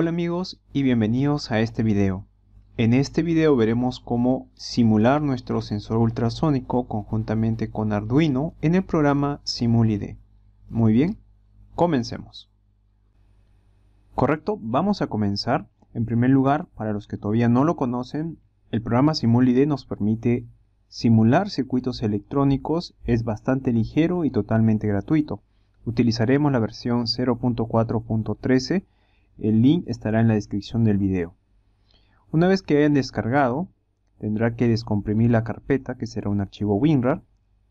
Hola amigos y bienvenidos a este video. En este video veremos cómo simular nuestro sensor ultrasónico conjuntamente con Arduino en el programa SimulID. Muy bien, comencemos. Correcto, vamos a comenzar. En primer lugar, para los que todavía no lo conocen, el programa SimulID nos permite simular circuitos electrónicos, es bastante ligero y totalmente gratuito. Utilizaremos la versión 0.4.13, el link estará en la descripción del video. Una vez que hayan descargado, tendrá que descomprimir la carpeta que será un archivo WinRAR.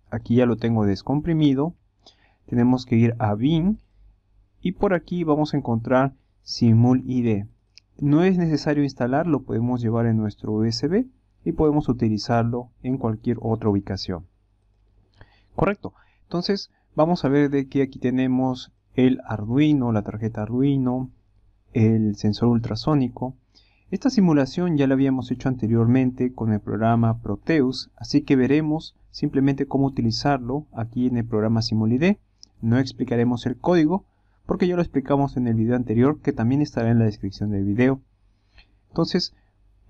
Aquí ya lo tengo descomprimido. Tenemos que ir a bin y por aquí vamos a encontrar SimulID. No es necesario instalarlo, podemos llevar en nuestro USB y podemos utilizarlo en cualquier otra ubicación. Correcto. Entonces vamos a ver de que aquí tenemos el Arduino, la tarjeta Arduino, el sensor ultrasónico. Esta simulación ya la habíamos hecho anteriormente con el programa Proteus, así que veremos simplemente cómo utilizarlo aquí en el programa SimulID. No explicaremos el código porque ya lo explicamos en el video anterior que también estará en la descripción del video. Entonces,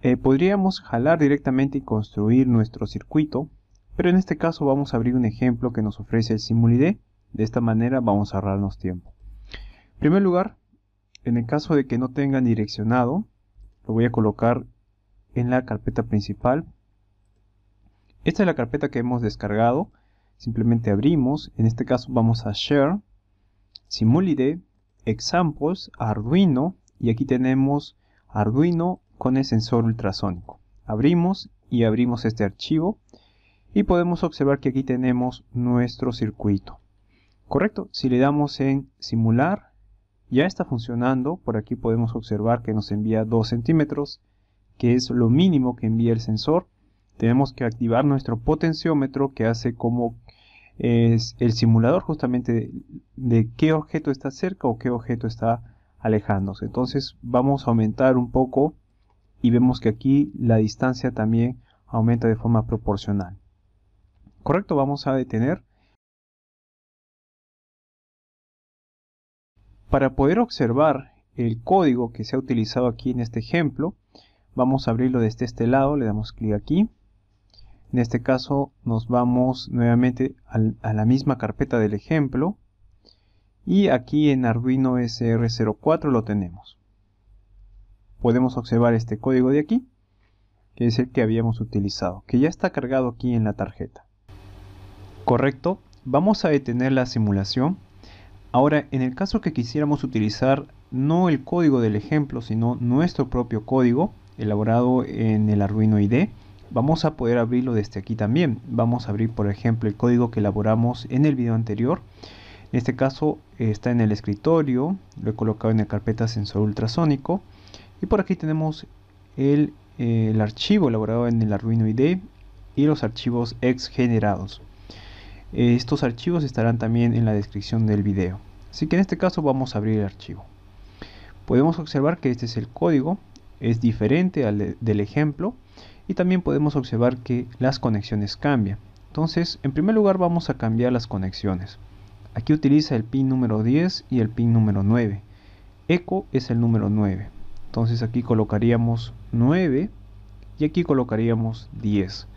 eh, podríamos jalar directamente y construir nuestro circuito, pero en este caso vamos a abrir un ejemplo que nos ofrece el SimulID. De esta manera vamos a ahorrarnos tiempo. En primer lugar, en el caso de que no tengan direccionado, lo voy a colocar en la carpeta principal. Esta es la carpeta que hemos descargado. Simplemente abrimos. En este caso vamos a Share, SimulID, Examples, Arduino. Y aquí tenemos Arduino con el sensor ultrasónico. Abrimos y abrimos este archivo. Y podemos observar que aquí tenemos nuestro circuito. Correcto, si le damos en simular, ya está funcionando. Por aquí podemos observar que nos envía 2 centímetros, que es lo mínimo que envía el sensor. Tenemos que activar nuestro potenciómetro que hace como es el simulador justamente de, qué objeto está cerca o qué objeto está alejándose. Entonces vamos a aumentar un poco y vemos que aquí la distancia también aumenta de forma proporcional. Correcto, vamos a detener Para poder observar el código que se ha utilizado aquí en este ejemplo, vamos a abrirlo desde este lado, le damos clic aquí. En este caso nos vamos nuevamente a la misma carpeta del ejemplo y aquí en Arduino SR04 lo tenemos. Podemos observar este código de aquí, que es el que habíamos utilizado, que ya está cargado aquí en la tarjeta. Correcto, vamos a detener la simulación Ahora, en el caso que quisiéramos utilizar no el código del ejemplo, sino nuestro propio código elaborado en el Arduino IDE, vamos a poder abrirlo desde aquí también. Vamos a abrir, por ejemplo, el código que elaboramos en el video anterior. En este caso está en el escritorio, lo he colocado en la carpeta sensor ultrasónico. Y por aquí tenemos el, el archivo elaborado en el Arduino IDE y los archivos ex generados. Estos archivos estarán también en la descripción del video. Así que en este caso vamos a abrir el archivo. Podemos observar que este es el código, es diferente al del ejemplo y también podemos observar que las conexiones cambian. Entonces, en primer lugar vamos a cambiar las conexiones. Aquí utiliza el pin número 10 y el pin número 9. Eco es el número 9. Entonces aquí colocaríamos 9 y aquí colocaríamos 10.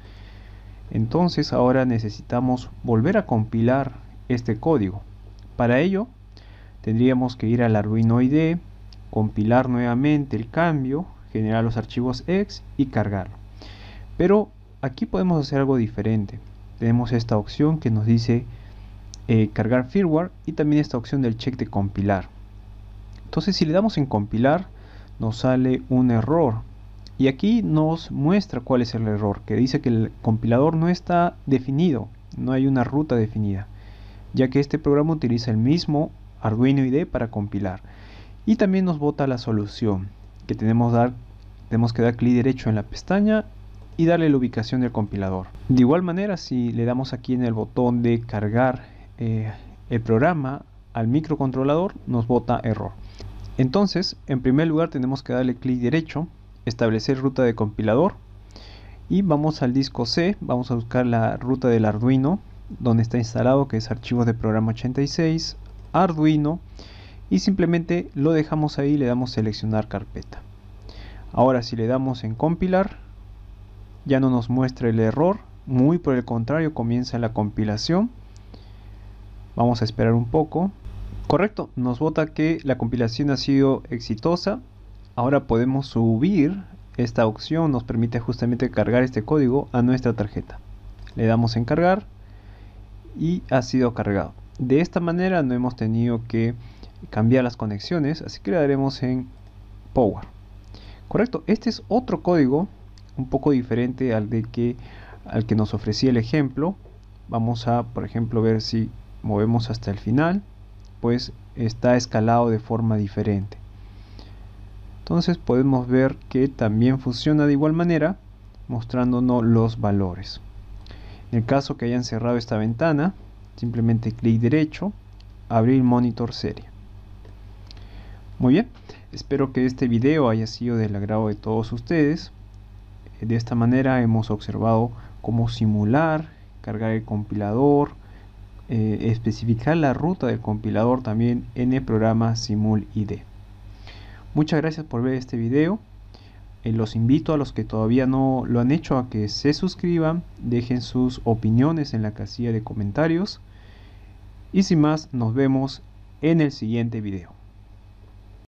Entonces ahora necesitamos volver a compilar este código. Para ello tendríamos que ir al Arduino IDE, compilar nuevamente el cambio, generar los archivos EX y cargarlo. Pero aquí podemos hacer algo diferente. Tenemos esta opción que nos dice eh, cargar firmware y también esta opción del check de compilar. Entonces si le damos en compilar nos sale un error y aquí nos muestra cuál es el error, que dice que el compilador no está definido, no hay una ruta definida, ya que este programa utiliza el mismo Arduino IDE para compilar. Y también nos bota la solución, que tenemos, dar, tenemos que dar clic derecho en la pestaña y darle la ubicación del compilador. De igual manera, si le damos aquí en el botón de cargar eh, el programa al microcontrolador, nos bota error. Entonces, en primer lugar tenemos que darle clic derecho establecer ruta de compilador. Y vamos al disco C, vamos a buscar la ruta del Arduino donde está instalado que es archivos de programa 86, Arduino y simplemente lo dejamos ahí le damos seleccionar carpeta. Ahora si le damos en compilar ya no nos muestra el error muy por el contrario comienza la compilación. Vamos a esperar un poco. Correcto nos vota que la compilación ha sido exitosa ahora podemos subir esta opción nos permite justamente cargar este código a nuestra tarjeta le damos en cargar y ha sido cargado de esta manera no hemos tenido que cambiar las conexiones, así que le daremos en Power. Correcto, este es otro código un poco diferente al de que al que nos ofrecía el ejemplo. Vamos a, por ejemplo, ver si movemos hasta el final, pues está escalado de forma diferente. Entonces podemos ver que también funciona de igual manera, mostrándonos los valores. En el caso que hayan cerrado esta ventana, simplemente clic derecho, abrir monitor serie. Muy bien, espero que este video haya sido del agrado de todos ustedes. De esta manera hemos observado cómo simular, cargar el compilador, eh, especificar la ruta del compilador también en el programa SimulID. Muchas gracias por ver este video. Eh, los invito a los que todavía no lo han hecho a que se suscriban, dejen sus opiniones en la casilla de comentarios. Y sin más, nos vemos en el siguiente video.